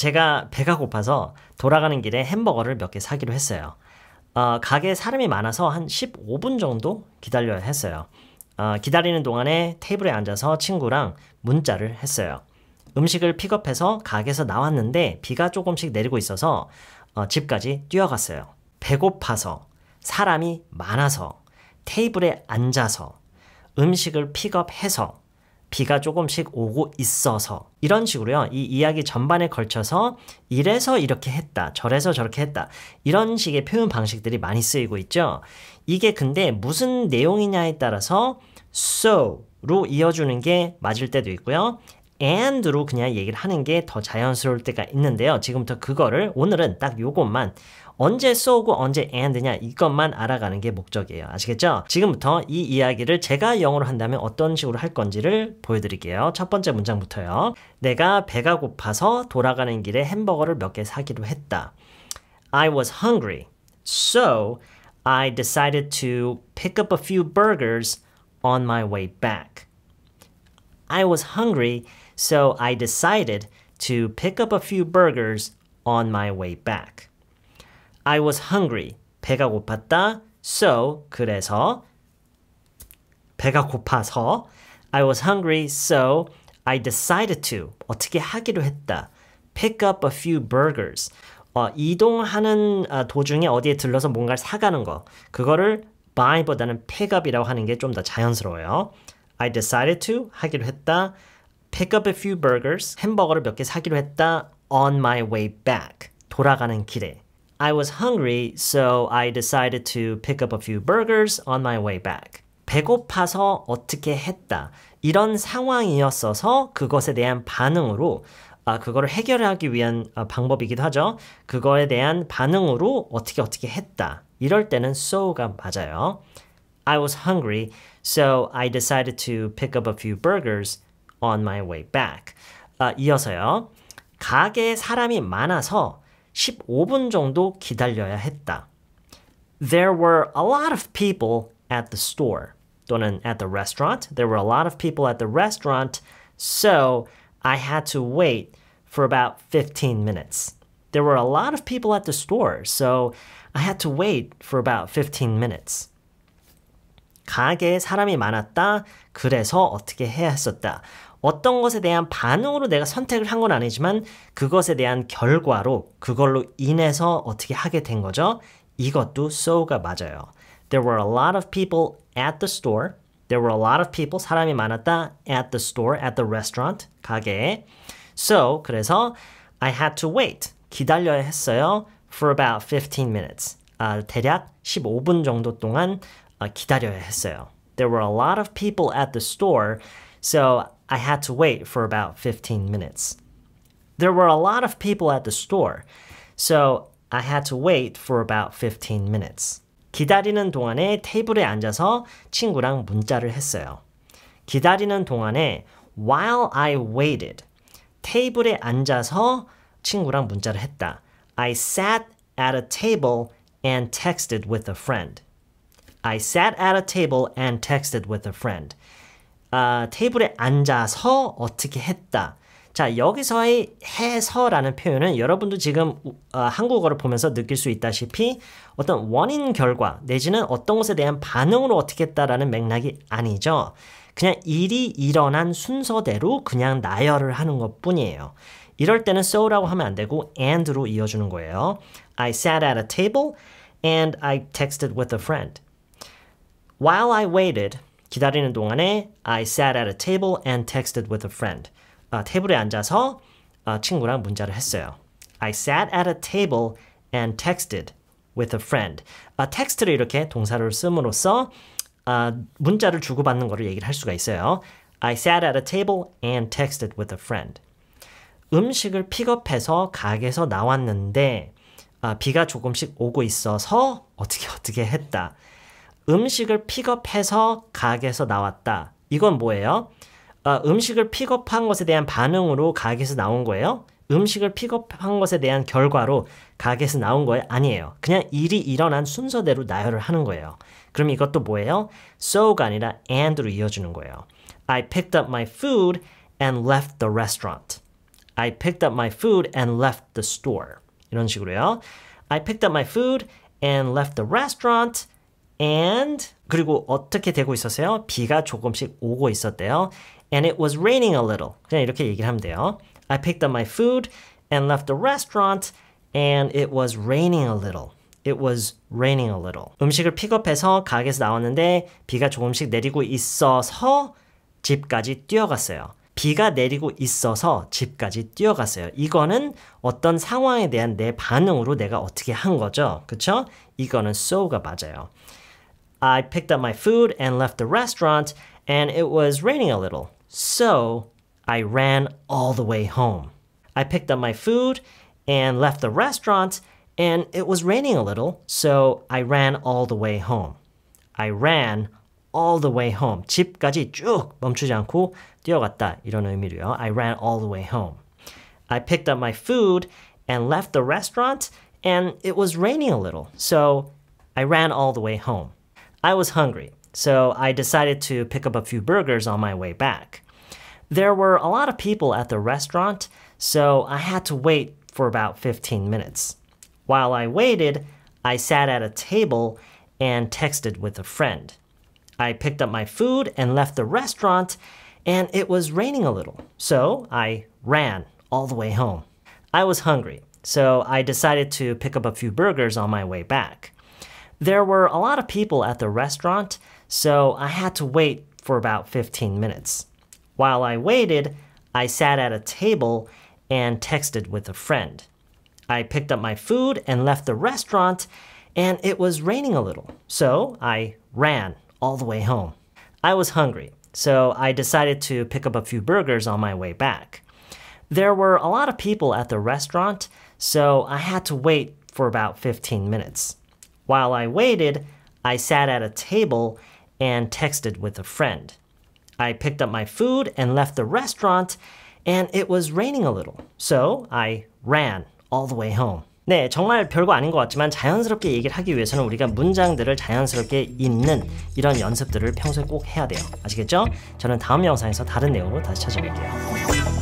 제가 배가 고파서 돌아가는 길에 햄버거를 몇 개 사기로 했어요. 어, 가게에 사람이 많아서 한 15분 정도 기다려야 했어요. 어, 기다리는 동안에 테이블에 앉아서 친구랑 문자를 했어요. 음식을 픽업해서 가게에서 나왔는데 비가 조금씩 내리고 있어서 어, 집까지 뛰어갔어요. 배고파서, 사람이 많아서, 테이블에 앉아서, 음식을 픽업해서, 비가 조금씩 오고 있어서 이런 식으로요. 이 이야기 전반에 걸쳐서 이래서 이렇게 했다. 저래서 저렇게 했다. 이런 식의 표현 방식들이 많이 쓰이고 있죠. 이게 근데 무슨 내용이냐에 따라서 so로 이어주는 게 맞을 때도 있고요. And로 그냥 얘기를 하는 게 더 자연스러울 때가 있는데요. 지금부터 그거를 오늘은 딱 요것만 언제 so고 언제 and냐 이것만 알아가는 게 목적이에요. 아시겠죠? 지금부터 이 이야기를 제가 영어로 한다면 어떤 식으로 할 건지를 보여드릴게요. 첫 번째 문장부터요. 내가 배가 고파서 돌아가는 길에 햄버거를 몇 개 사기로 했다. I was hungry, so I decided to pick up a few burgers on my way back. I was hungry, I decided to pick up a few burgers on my way back. I was hungry. 배가 고팠다. So, 그래서 배가 고파서 I was hungry, so I decided to 어떻게 하기로 했다. Pick up a few burgers. 어, 이동하는 어, 도중에 어디에 들러서 뭔가를 사가는 거. 그거를 buy보다는 pick up이라고 하는 게 좀 더 자연스러워요. I decided to 하기로 했다. Pick up a few burgers. 햄버거를 몇 개 사기로 했다. On my way back. 돌아가는 길에. I was hungry, so I decided to pick up a few burgers on my way back. 배고파서 어떻게 했다. 이런 상황이었어서 그것에 대한 반응으로 아, 그거를 해결하기 위한 아, 방법이기도 하죠. 그거에 대한 반응으로 어떻게 어떻게 했다. 이럴 때는 so가 맞아요. I was hungry, so I decided to pick up a few burgers on my way back. 아, 이어서요. 가게에 사람이 많아서 15분 정도 기다려야 했다. There were a lot of people at the store. 또는 at the restaurant. There were a lot of people at the restaurant, so I had to wait for about 15 minutes. There were a lot of people at the store, so I had to wait for about 15 minutes. 가게에 사람이 많았다. 그래서 어떻게 해야 했었다. 어떤 것에 대한 반응으로 내가 선택을 한 건 아니지만 그것에 대한 결과로 그걸로 인해서 어떻게 하게 된 거죠. 이것도 so가 맞아요. There were a lot of people at the store. There were a lot of people 사람이 많았다 at the store, at the restaurant 가게에. So 그래서 I had to wait 기다려야 했어요 for about 15 minutes. 아, 대략 15분 정도 동안 아, 기다려야 했어요. There were a lot of people at the store, so I had to wait for about 15 minutes. There were a lot of people at the store, so I had to wait for about 15 minutes. 기다리는 동안에 테이블에 앉아서 친구랑 문자를 했어요. 기다리는 동안에 while I waited 테이블에 앉아서 친구랑 문자를 했다. I sat at a table and texted with a friend. I sat at a table and texted with a friend. 아, 테이블에 앉아서 어떻게 했다. 자, 여기서의 해서라는 표현은 여러분도 지금 어, 한국어를 보면서 느낄 수 있다시피 어떤 원인 결과 내지는 어떤 것에 대한 반응으로 어떻게 했다라는 맥락이 아니죠. 그냥 일이 일어난 순서대로 그냥 나열을 하는 것 뿐이에요. 이럴 때는 so라고 하면 안 되고 and로 이어주는 거예요. I sat at a table and I texted with a friend. While I waited, 기다리는 동안에 I sat at a table and texted with a friend. 아, 테이블에 앉아서 아, 친구랑 문자를 했어요. I sat at a table and texted with a friend. 아, 텍스트를 이렇게 동사를 씀으로써 아, 문자를 주고받는 거를 얘기를 할 수가 있어요. I sat at a table and texted with a friend. 음식을 픽업해서 가게에서 나왔는데 아, 비가 조금씩 오고 있어서 어떻게 어떻게 했다. 음식을 픽업해서 가게에서 나왔다. 이건 뭐예요? 어, 음식을 픽업한 것에 대한 반응으로 가게에서 나온 거예요? 음식을 픽업한 것에 대한 결과로 가게에서 나온 거예요? 아니에요. 그냥 일이 일어난 순서대로 나열을 하는 거예요. 그럼 이것도 뭐예요? so가 아니라 and로 이어주는 거예요. I picked up my food and left the restaurant. I picked up my food and left the store. 이런 식으로요. I picked up my food and left the restaurant and 그리고 어떻게 되고 있었어요? 비가 조금씩 오고 있었대요. And it was raining a little. 그냥 이렇게 얘기를 하면 돼요. I picked up my food and left the restaurant and it was raining a little. It was raining a little. 음식을 픽업해서 가게에서 나왔는데 비가 조금씩 내리고 있어서 집까지 뛰어갔어요. 비가 내리고 있어서 집까지 뛰어갔어요. 이거는 어떤 상황에 대한 내 반응으로 내가 어떻게 한 거죠. 그쵸? 이거는 so가 맞아요. I picked up my food and left the restaurant and it was raining a little. So I ran all the way home. I picked up my food and left the restaurant and it was raining a little. So I ran all the way home. I ran all the way home. 집까지 쭉 멈추지 않고 뛰어갔다. 이런 의미로요. I ran all the way home. I picked up my food and left the restaurant and it was raining a little. So I ran all the way home. I was hungry, so I decided to pick up a few burgers on my way back. There were a lot of people at the restaurant, so I had to wait for about 15 minutes. While I waited, I sat at a table and texted with a friend. I picked up my food and left the restaurant, and it was raining a little, so I ran all the way home. I was hungry, so I decided to pick up a few burgers on my way back. There were a lot of people at the restaurant, so I had to wait for about 15 minutes. While I waited, I sat at a table and texted with a friend. I picked up my food and left the restaurant, and it was raining a little, so I ran all the way home. I was hungry, so I decided to pick up a few burgers on my way back. There were a lot of people at the restaurant, so I had to wait for about 15 minutes. While I waited, I sat at a table and texted with a friend. I picked up my food and left the restaurant, and it was raining a little, so I ran all the way home. 네, 정말 별거 아닌 것 같지만 자연스럽게 얘기를 하기 위해서는 우리가 문장들을 자연스럽게 읽는 이런 연습들을 평소에 꼭 해야 돼요. 아시겠죠? 저는 다음 영상에서 다른 내용으로 다시 찾아올게요.